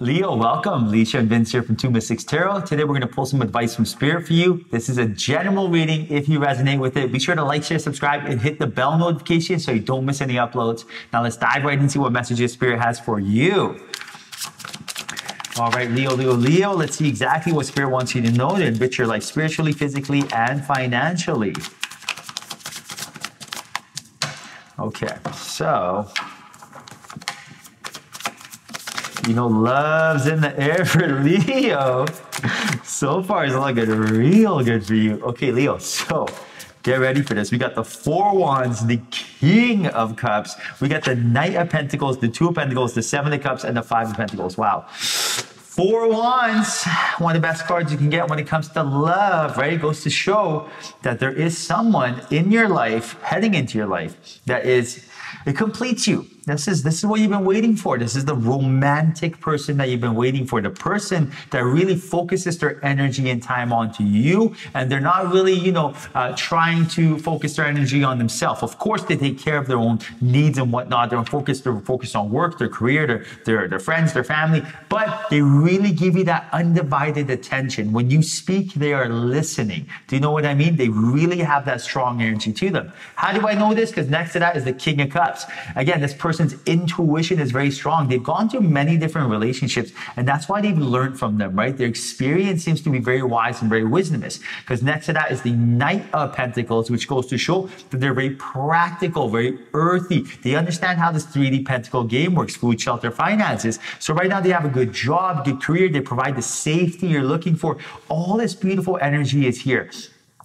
Leo, welcome. Leisha and Vince here from Two Mystics Tarot. Today we're going to pull some advice from Spirit for you. This is a general reading. If you resonate with it, be sure to like, share, subscribe, and hit the bell notification so you don't miss any uploads. Now let's dive right into what messages Spirit has for you. All right, Leo, Leo, Leo. Let's see exactly what Spirit wants you to know to enrich your life spiritually, physically, and financially. Okay, so you know, love's in the air for Leo. So far, it's looking real good for you. Okay, Leo, so get ready for this. We got the Four Wands, the King of Cups. We got the Knight of Pentacles, the Two of Pentacles, the Seven of Cups, and the Five of Pentacles. Wow. Four Wands, one of the best cards you can get when it comes to love, right? It goes to show that there is someone in your life, heading into your life, that is, it completes you this is this is what you've been waiting for. This is the romantic person that you've been waiting for. The person that really focuses their energy and time onto you, and they're not really, you know, uh, trying to focus their energy on themselves. Of course, they take care of their own needs and whatnot. They're focused. They're focused on work, their career, their their, their friends, their family. But they really give you that undivided attention. When you speak, they are listening. Do you know what I mean? They really have that strong energy to them. How do I know this? Because next to that is the King of Cups. Again, this person person's intuition is very strong. They've gone through many different relationships, and that's why they've learned from them, right? Their experience seems to be very wise and very wisdomous. Because next to that is the Knight of Pentacles, which goes to show that they're very practical, very earthy. They understand how this 3D Pentacle game works food, shelter, finances. So right now they have a good job, good career. They provide the safety you're looking for. All this beautiful energy is here.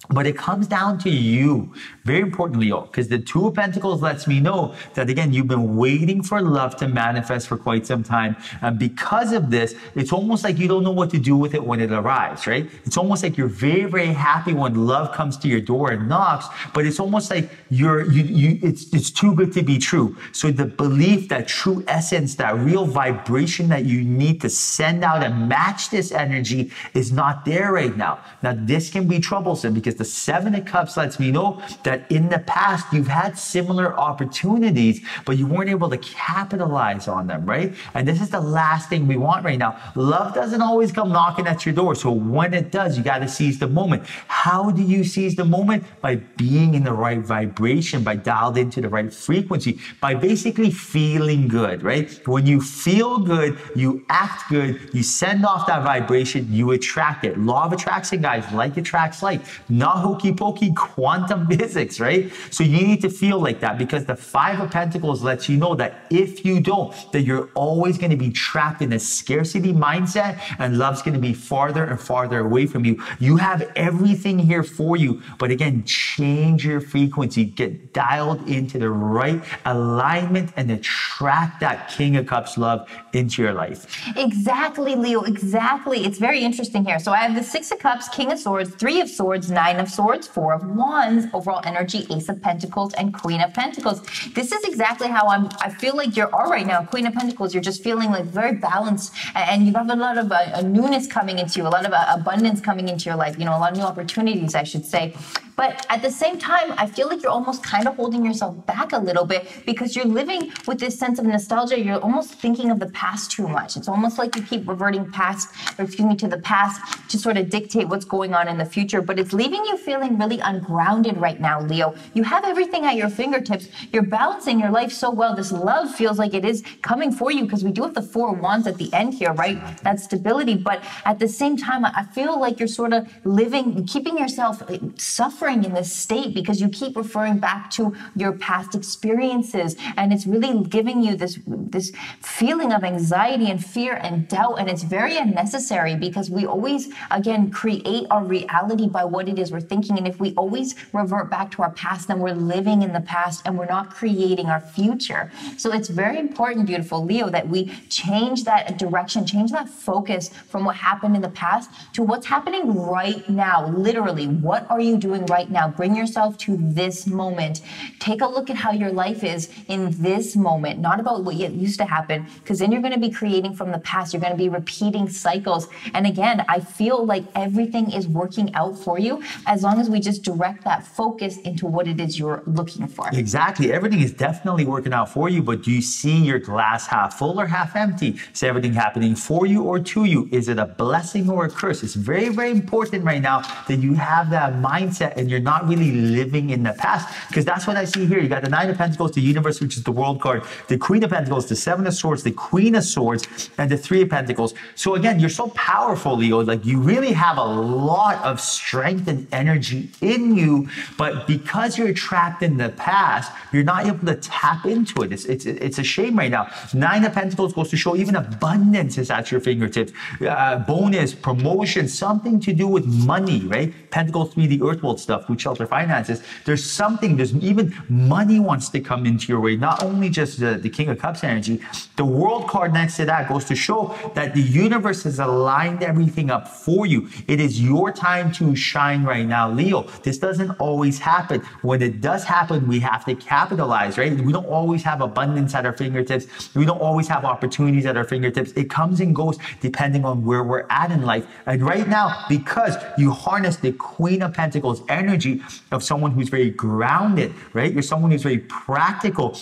But it comes down to you, very importantly, Leo, because the Two of Pentacles lets me know that again, you've been waiting for love to manifest for quite some time. And because of this, it's almost like you don't know what to do with it when it arrives, right? It's almost like you're very, very happy when love comes to your door and knocks, but it's almost like you're, you, you, it's, it's too good to be true. So the belief, that true essence, that real vibration that you need to send out and match this energy is not there right now. Now, this can be troublesome because the Seven of Cups lets me know that in the past you've had similar opportunities, but you weren't able to capitalize on them, right? And this is the last thing we want right now. Love doesn't always come knocking at your door. So when it does, you got to seize the moment. How do you seize the moment? By being in the right vibration, by dialed into the right frequency, by basically feeling good, right? When you feel good, you act good, you send off that vibration, you attract it. Law of attraction, guys, like attracts like. Not hokey pokey quantum physics, right? So you need to feel like that because the five of pentacles lets you know that if you don't, that you're always going to be trapped in a scarcity mindset and love's going to be farther and farther away from you. You have everything here for you. But again, change your frequency, get dialed into the right alignment and attract that King of Cups love into your life. Exactly, Leo. Exactly. It's very interesting here. So I have the Six of Cups, King of Swords, Three of Swords, Nine of Swords, Four of Wands, overall energy, Ace of Pentacles, and Queen of Pentacles. This is exactly how I'm. I feel like you are right now, Queen of Pentacles. You're just feeling like very balanced, and you have a lot of uh, newness coming into you, a lot of uh, abundance coming into your life. You know, a lot of new opportunities, I should say. But at the same time, I feel like you're almost kind of holding yourself back a little bit because you're living with this sense of nostalgia. You're almost thinking of the past too much. It's almost like you keep reverting past, or excuse me, to the past to sort of dictate what's going on in the future. But it's leaving you feeling really ungrounded right now, Leo. You have everything at your fingertips. You're balancing your life so well. This love feels like it is coming for you because we do have the four wands at the end here, right? That stability. But at the same time, I feel like you're sort of living, keeping yourself suffering suffering in this state because you keep referring back to your past experiences and it's really giving you this this feeling of anxiety and fear and doubt and it's very unnecessary because we always again create our reality by what it is we're thinking and if we always revert back to our past then we're living in the past and we're not creating our future so it's very important beautiful leo that we change that direction change that focus from what happened in the past to what's happening right now literally what are you doing right now. Bring yourself to this moment. Take a look at how your life is in this moment, not about what used to happen, because then you're going to be creating from the past. You're going to be repeating cycles. And again, I feel like everything is working out for you, as long as we just direct that focus into what it is you're looking for. Exactly. Everything is definitely working out for you, but do you see your glass half full or half empty? Is everything happening for you or to you? Is it a blessing or a curse? It's very, very important right now that you have that mindset and you're not really living in the past because that's what I see here. You got the Nine of Pentacles, the Universe, which is the World card, the Queen of Pentacles, the Seven of Swords, the Queen of Swords, and the Three of Pentacles. So again, you're so powerful, Leo. Like you really have a lot of strength and energy in you, but because you're trapped in the past, you're not able to tap into it. It's, it's, it's a shame right now. Nine of Pentacles goes to show even abundance is at your fingertips. Uh, bonus, promotion, something to do with money, right? Pentacles three, the earth world stuff, food, shelter, finances. There's something, there's even money wants to come into your way, not only just the, the King of Cups energy. The world card next to that goes to show that the universe has aligned everything up for you. It is your time to shine right now, Leo. This doesn't always happen. When it does happen, we have to capitalize, right? We don't always have abundance at our fingertips. We don't always have opportunities at our fingertips. It comes and goes depending on where we're at in life. And right now, because you harness the Queen of Pentacles energy of someone who's very grounded, right? You're someone who's very practical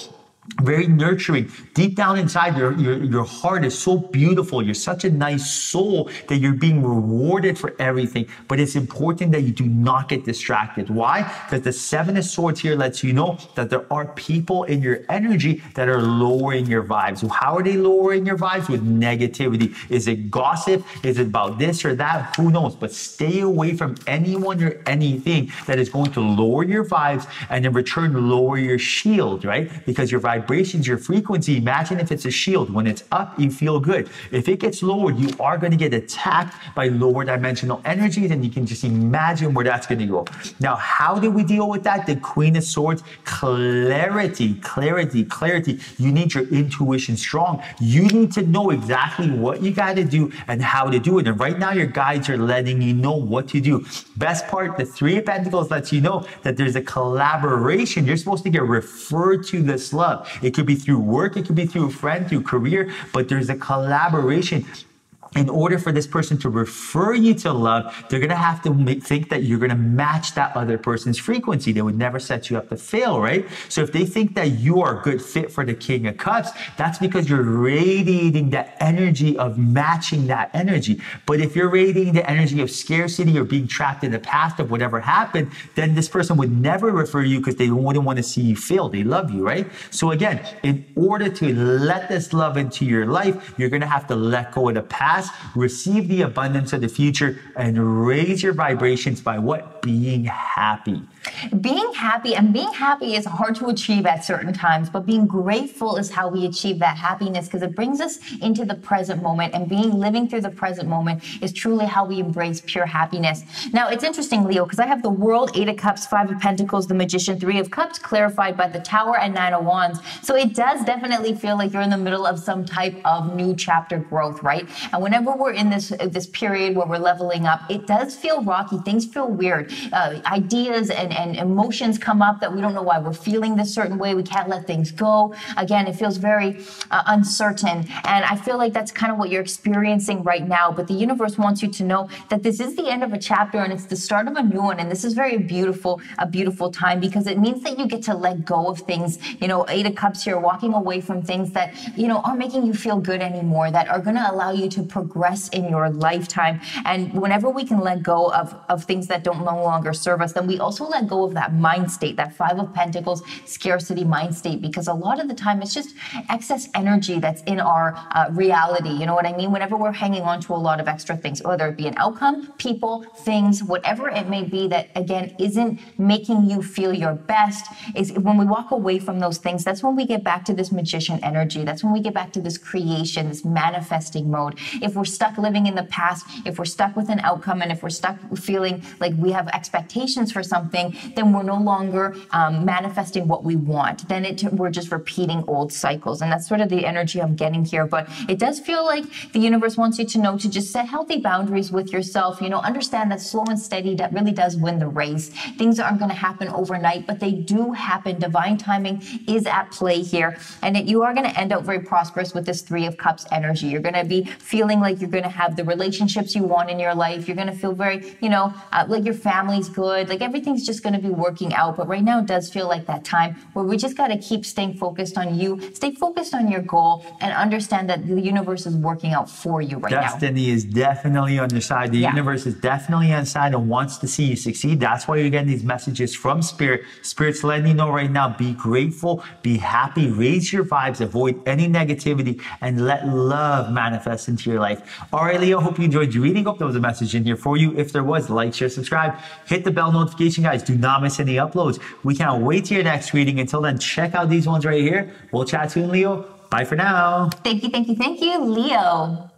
very nurturing. Deep down inside, your, your, your heart is so beautiful. You're such a nice soul that you're being rewarded for everything. But it's important that you do not get distracted. Why? Because the Seven of Swords here lets you know that there are people in your energy that are lowering your vibes. So how are they lowering your vibes? With negativity. Is it gossip? Is it about this or that? Who knows? But stay away from anyone or anything that is going to lower your vibes and in return lower your shield, right? Because your vibes vibrations, your frequency, imagine if it's a shield. When it's up, you feel good. If it gets lowered, you are going to get attacked by lower dimensional energies, and you can just imagine where that's going to go. Now, how do we deal with that? The Queen of Swords, clarity, clarity, clarity. You need your intuition strong. You need to know exactly what you got to do and how to do it. And right now, your guides are letting you know what to do. Best part, the Three of Pentacles lets you know that there's a collaboration. You're supposed to get referred to this love. It could be through work, it could be through a friend, through career, but there's a collaboration in order for this person to refer you to love, they're going to have to make, think that you're going to match that other person's frequency. They would never set you up to fail, right? So if they think that you are a good fit for the King of Cups, that's because you're radiating that energy of matching that energy. But if you're radiating the energy of scarcity or being trapped in the past of whatever happened, then this person would never refer you because they wouldn't want to see you fail. They love you, right? So again, in order to let this love into your life, you're going to have to let go of the past past, receive the abundance of the future, and raise your vibrations by what? Being happy. Being happy and being happy is hard to achieve at certain times, but being grateful is how we achieve that happiness because it brings us into the present moment and being living through the present moment is truly how we embrace pure happiness. Now, it's interesting, Leo, because I have the world, eight of cups, five of pentacles, the magician, three of cups clarified by the tower and nine of wands. So it does definitely feel like you're in the middle of some type of new chapter growth, right? And whenever we're in this, this period where we're leveling up, it does feel rocky. Things feel weird. Uh, ideas and and emotions come up that we don't know why we're feeling this certain way. We can't let things go. Again, it feels very uh, uncertain. And I feel like that's kind of what you're experiencing right now. But the universe wants you to know that this is the end of a chapter and it's the start of a new one. And this is very beautiful, a beautiful time because it means that you get to let go of things. You know, Eight of Cups here, walking away from things that, you know, aren't making you feel good anymore, that are going to allow you to progress in your lifetime. And whenever we can let go of, of things that don't no longer serve us, then we also let go of that mind state, that Five of Pentacles scarcity mind state, because a lot of the time it's just excess energy that's in our uh, reality. You know what I mean? Whenever we're hanging on to a lot of extra things, whether it be an outcome, people, things, whatever it may be that again isn't making you feel your best, is when we walk away from those things, that's when we get back to this magician energy. That's when we get back to this creation, this manifesting mode. We're stuck living in the past, if we're stuck with an outcome, and if we're stuck feeling like we have expectations for something, then we're no longer um, manifesting what we want. Then it, we're just repeating old cycles. And that's sort of the energy I'm getting here. But it does feel like the universe wants you to know to just set healthy boundaries with yourself. You know, understand that slow and steady that really does win the race. Things aren't going to happen overnight, but they do happen. Divine timing is at play here. And it, you are going to end up very prosperous with this Three of Cups energy. You're going to be feeling feeling like you're going to have the relationships you want in your life. You're going to feel very, you know, uh, like your family's good. Like everything's just going to be working out. But right now, it does feel like that time where we just got to keep staying focused on you, stay focused on your goal, and understand that the universe is working out for you right Destiny now. Destiny is definitely on your side. The Yeah. universe is definitely on side and wants to see you succeed. That's why you're getting these messages from Spirit. Spirit's letting you know right now be grateful, be happy, raise your vibes, avoid any negativity, and let love manifest into your life. All right, Leo, hope you enjoyed your reading. Hope there was a message in here for you. If there was, like, share, subscribe, hit the bell notification, guys. Do not miss any uploads. We can't wait to your next reading. Until then, check out these ones right here. We'll chat soon, Leo. Bye for now. Thank you, thank you, thank you, Leo.